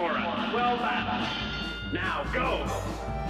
for us. Well done. Now go.